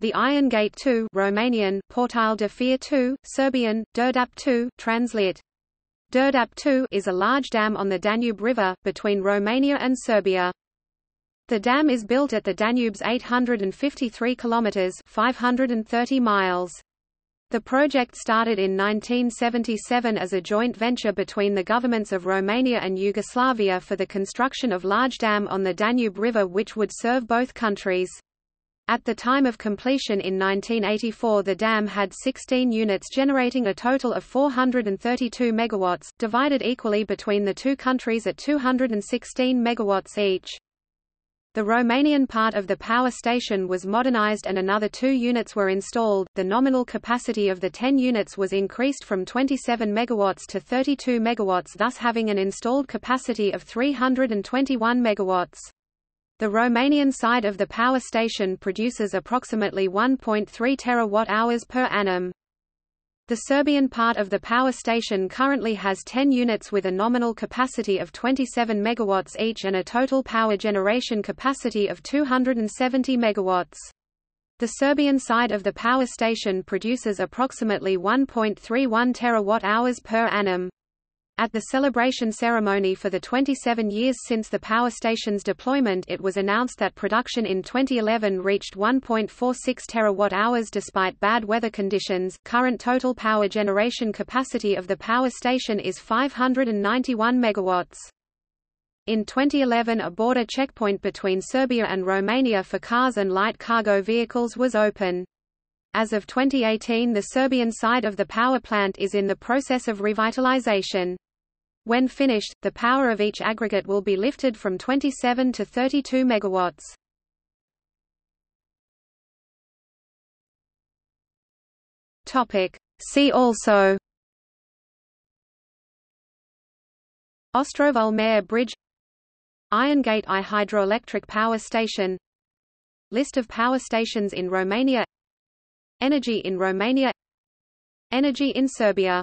The Iron Gate 2 Romanian, Porțile de Fier 2, Serbian, Đerdap 2, translit. Đerdap 2 is a large dam on the Danube River, between Romania and Serbia. The dam is built at the Danube's 853 kilometers 530 miles. The project started in 1977 as a joint venture between the governments of Romania and Yugoslavia for the construction of large dam on the Danube River which would serve both countries. At the time of completion in 1984 the dam had 16 units generating a total of 432 megawatts, divided equally between the two countries at 216 megawatts each. The Romanian part of the power station was modernized and another two units were installed. The nominal capacity of the 10 units was increased from 27 megawatts to 32 megawatts thus having an installed capacity of 321 megawatts. The Romanian side of the power station produces approximately 1.3 terawatt-hours per annum. The Serbian part of the power station currently has 10 units with a nominal capacity of 27 megawatts each and a total power generation capacity of 270 megawatts. The Serbian side of the power station produces approximately 1.31 terawatt-hours per annum. At the celebration ceremony for the 27 years since the power station's deployment it was announced that production in 2011 reached 1.46 terawatt-hours despite bad weather conditions. Current total power generation capacity of the power station is 591 megawatts. In 2011 a border checkpoint between Serbia and Romania for cars and light cargo vehicles was open. As of 2018 the Serbian side of the power plant is in the process of revitalization. When finished, the power of each aggregate will be lifted from 27 to 32 megawatts. Topic. See also Ostrov Bridge Iron Gate I hydroelectric power station List of power stations in Romania Energy in Romania Energy in Serbia